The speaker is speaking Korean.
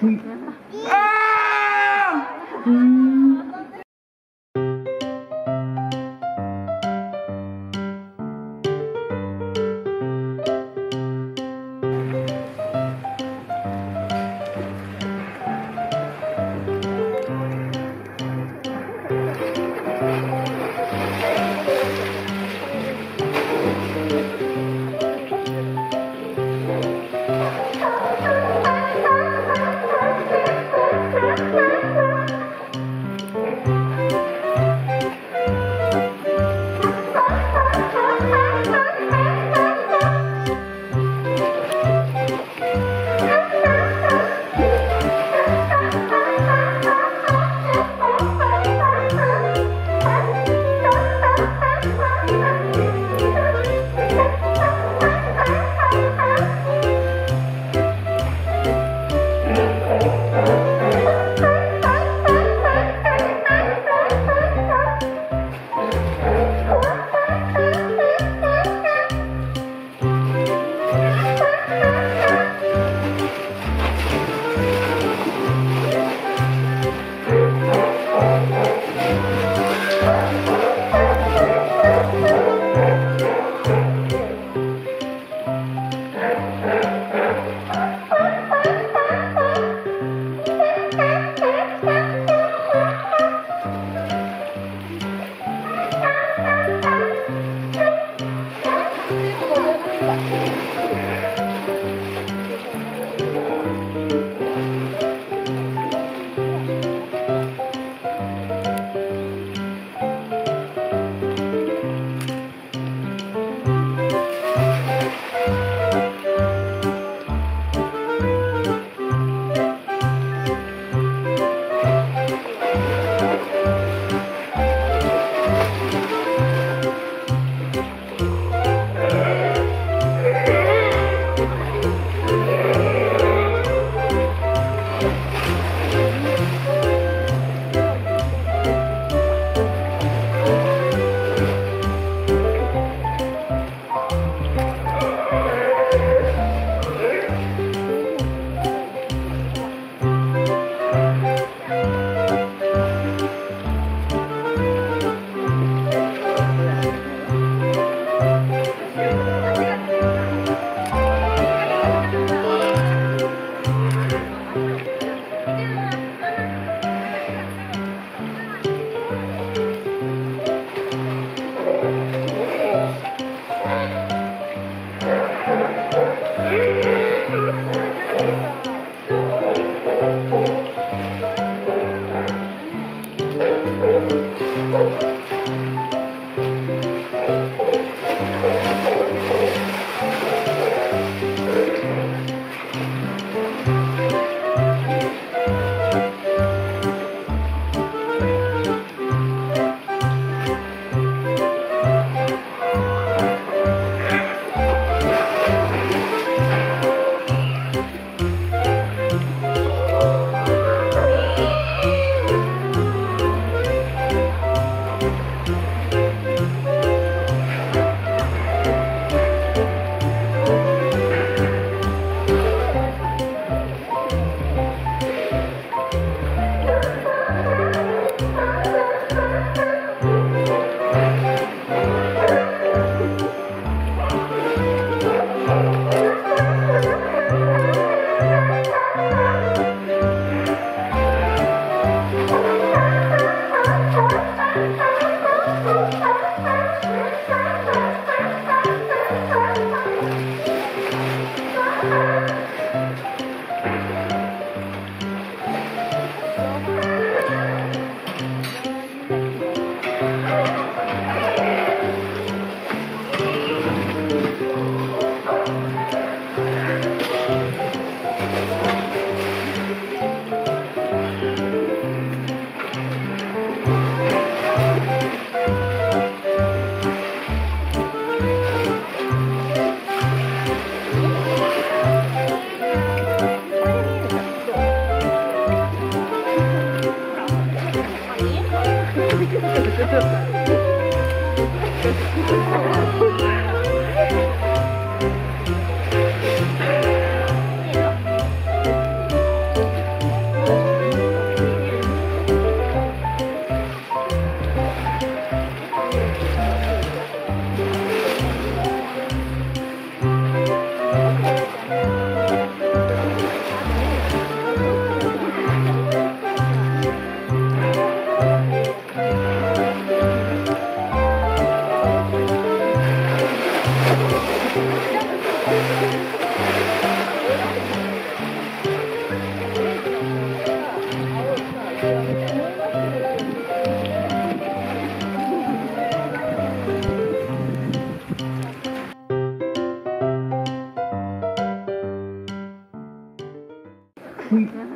됐어. You.